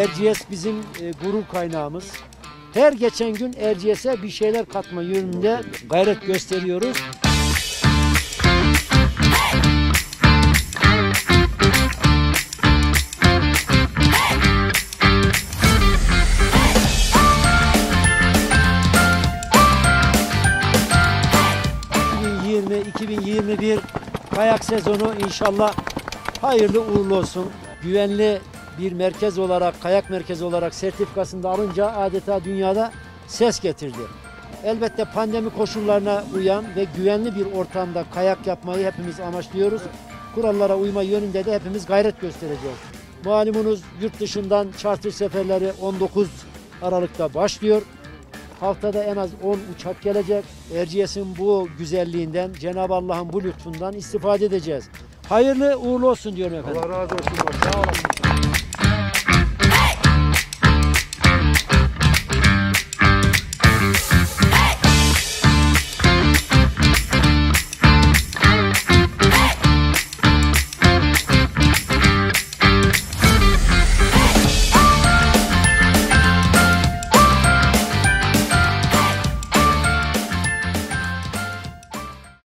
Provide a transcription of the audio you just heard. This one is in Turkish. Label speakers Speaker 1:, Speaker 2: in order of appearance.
Speaker 1: Erciyes bizim e, gurur kaynağımız. Her geçen gün Erciyes'e bir şeyler katma yönünde gayret gösteriyoruz. ...2020-2021 kayak sezonu inşallah hayırlı uğurlu olsun. Güvenli bir merkez olarak, kayak merkezi olarak sertifikasını da alınca adeta dünyada ses getirdi. Elbette pandemi koşullarına uyan ve güvenli bir ortamda kayak yapmayı hepimiz amaçlıyoruz. Kurallara uyma yönünde de hepimiz gayret göstereceğiz. Malumunuz yurt dışından charter seferleri 19 Aralık'ta başlıyor. Haftada en az 10 uçak gelecek. Erciyes'in bu güzelliğinden, Cenab-ı Allah'ın bu lütfundan istifade edeceğiz. Hayırlı uğurlu olsun diyorum efendim.
Speaker 2: Allah razı olsun. Sağ olun.